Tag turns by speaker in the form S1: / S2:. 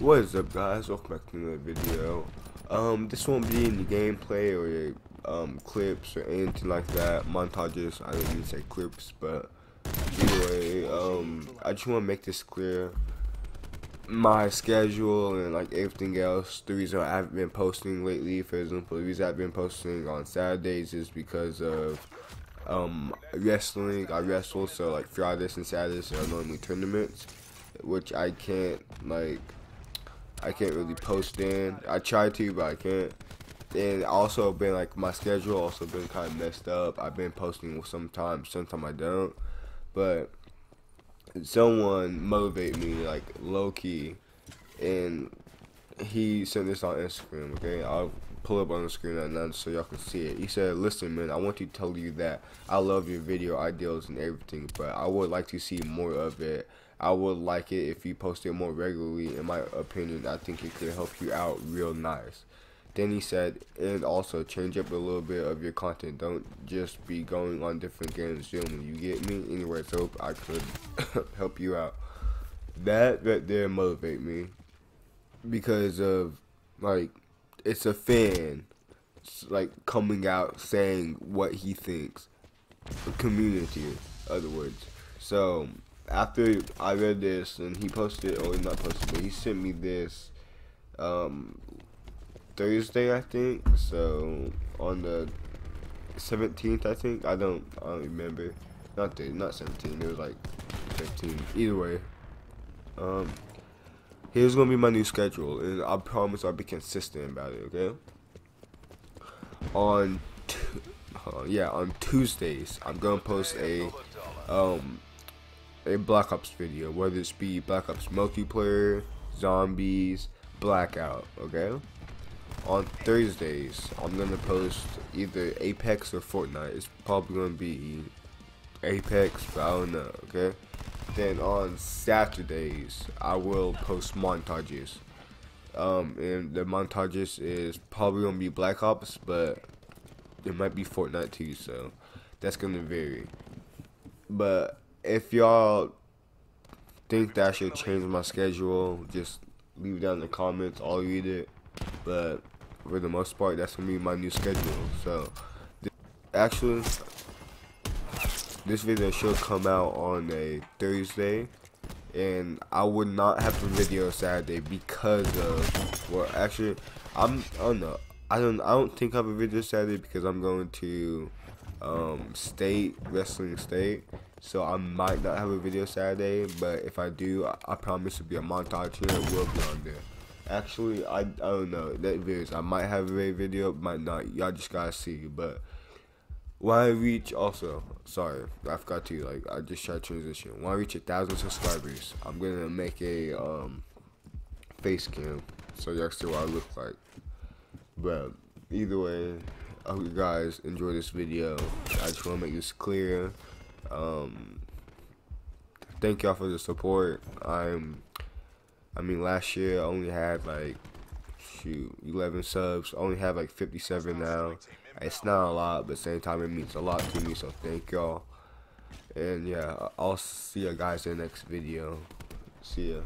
S1: What is up guys, welcome back to another video. Um, this won't be any gameplay or um, clips or anything like that, montages, I didn't to say clips, but anyway, um, I just want to make this clear. My schedule and like everything else, the reason I haven't been posting lately, for example, the reason I've been posting on Saturdays is because of um, wrestling, I wrestle, so like Fridays and Saturdays are normally tournaments, which I can't like I can't really post in. I try to, but I can't. And also been like my schedule also been kind of messed up. I've been posting sometimes, sometimes I don't. But someone motivate me like low key, and he sent this on Instagram. Okay, I'll pull up on the screen right now so y'all can see it. He said, "Listen, man, I want to tell you that I love your video ideals and everything, but I would like to see more of it." I would like it if you post it more regularly. In my opinion, I think it could help you out real nice. Then he said, and also change up a little bit of your content. Don't just be going on different games filming. You get me? Anyway, so I could help you out. That right there motivate me because of like it's a fan like coming out saying what he thinks. A community, other words. So after I read this and he posted, or not posted, but he sent me this um, Thursday, I think. So on the 17th, I think. I don't, I don't remember. Not the, not 17. It was like 15. Either way, um, here's gonna be my new schedule, and I promise I'll be consistent about it. Okay. On, uh, yeah, on Tuesdays, I'm gonna post a um a Black Ops video, whether it's be Black Ops multiplayer, zombies, blackout, okay? On Thursdays, I'm gonna post either Apex or Fortnite. It's probably gonna be Apex, but I don't know, okay? Then on Saturdays, I will post montages. Um, and the montages is probably gonna be Black Ops, but it might be Fortnite too, so that's gonna vary. But if y'all think that should change my schedule, just leave it down in the comments. I'll read it. But for the most part, that's gonna be my new schedule. So, actually, this video should come out on a Thursday, and I would not have a video Saturday because of well, actually, I'm I don't know. I don't I don't think I have a video Saturday because I'm going to um, state wrestling state so I might not have a video Saturday, but if I do, I, I promise to be a montage here. It will be on there. Actually, I, I don't know. That videos, I might have a video, might not. Y'all just gotta see. But when I reach, also, sorry, I forgot to, like, I just tried to transition. When I reach a thousand subscribers, I'm gonna make a, um, face cam. So y'all see what I look like. But either way, I hope you guys enjoy this video. I just wanna make this clear. Um, thank y'all for the support. I'm, I mean, last year I only had like, shoot, 11 subs. I only have like 57 now. It's not a lot, but same time it means a lot to me. So thank y'all. And yeah, I'll see you guys in the next video. See ya.